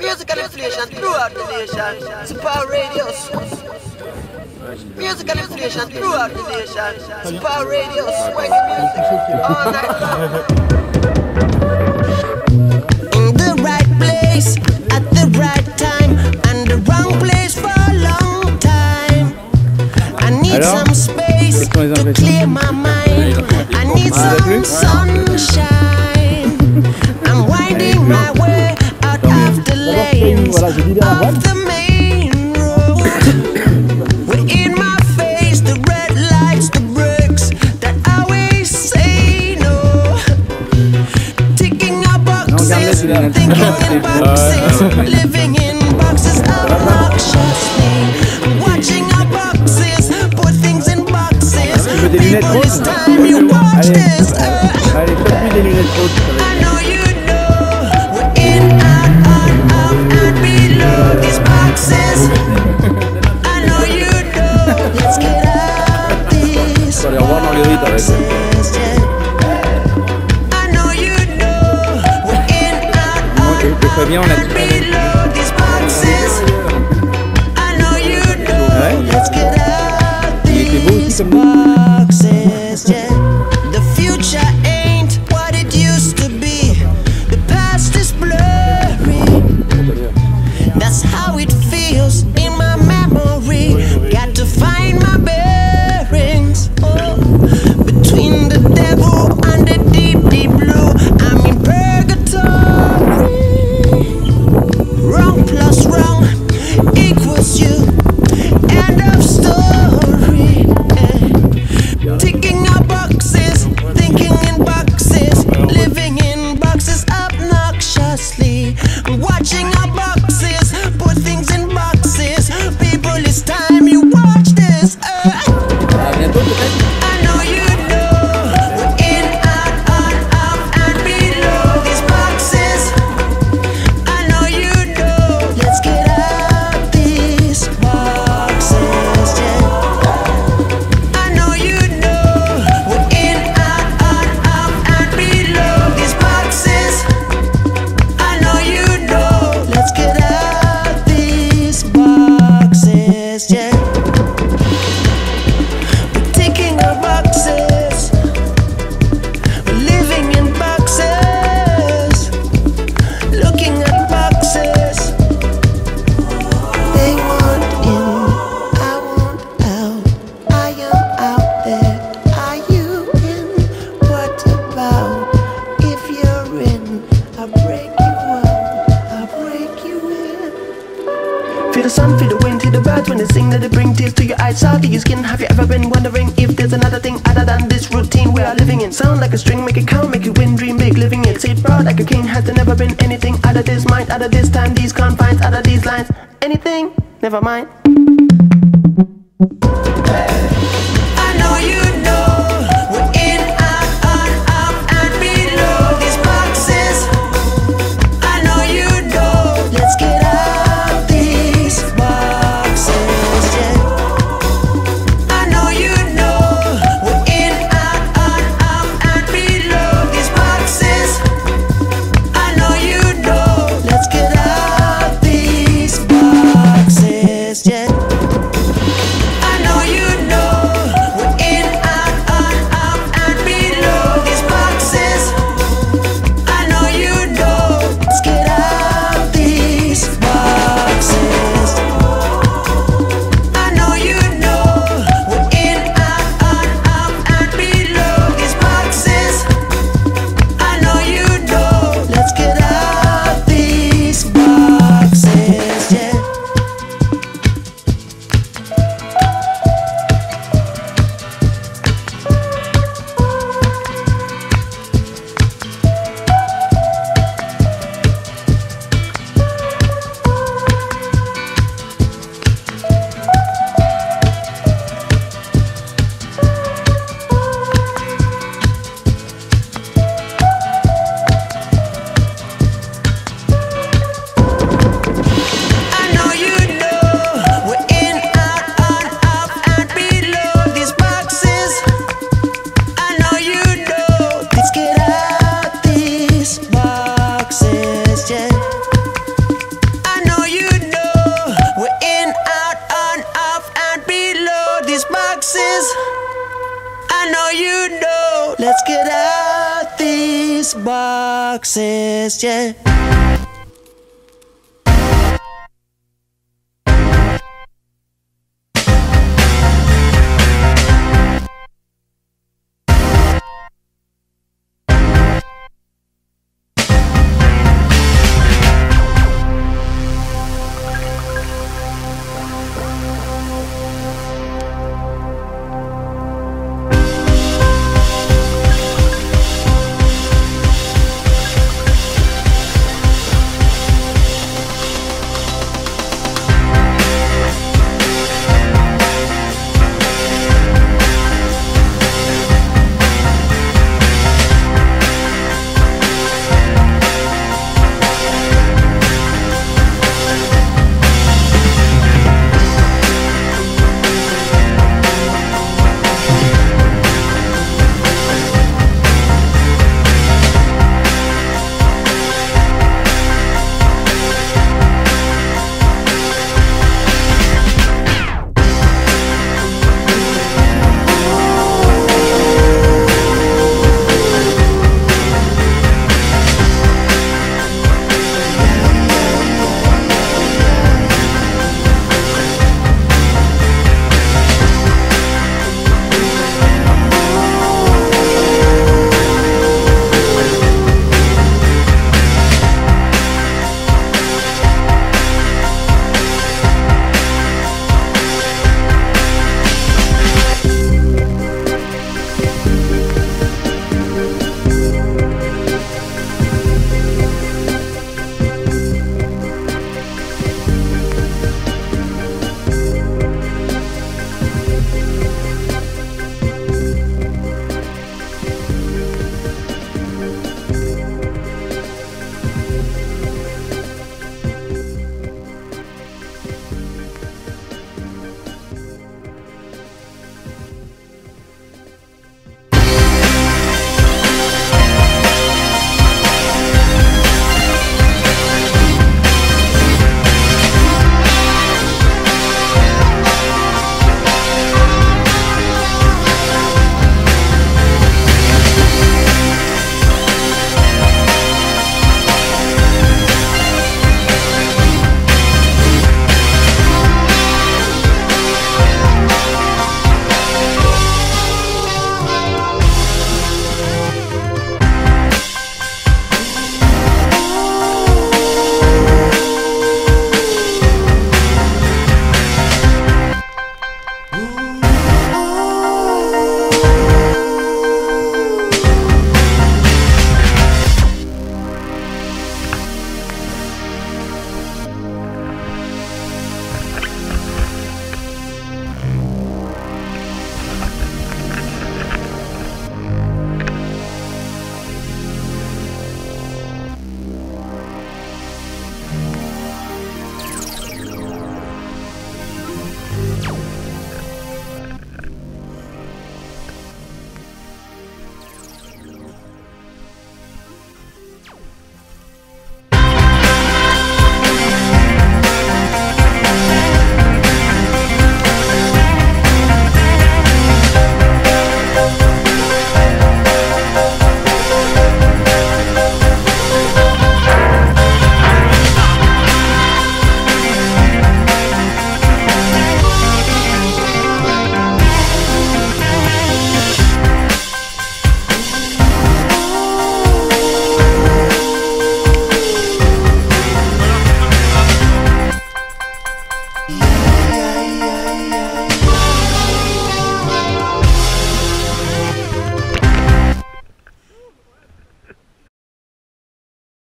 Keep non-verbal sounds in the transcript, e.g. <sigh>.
Musical inflation throughout the nation. Super Radio. Musical inflation throughout the nation. Super Radio. Swing music all night long. In the right place at the right time and the wrong place for a long time. I need Alors some space Quelles sont les to impressions clear my mind. I need some sunshine. My way out of the lanes voilà, je libère la of the main road. We're in my face, the red lights, the brakes that always say no. Ticking our boxes, thinking <laughs> in boxes, living in boxes obnoxiously. Watching our boxes, put things in boxes. veux des lunettes People, it's time you watch this. Uh, allez, faites-lui des lunettes hautes. I know you Marguerite avec the sun, feel the wind, feel the birds when they sing that they bring tears to your eyes, out to your skin. Have you ever been wondering if there's another thing other than this routine we are living in? Sound like a string, make it count, make it win, dream big, living it. Say it proud like a king. Has there never been anything out of this mind, out of this time, these confines, out of these lines? Anything? Never mind. I boxes, yeah.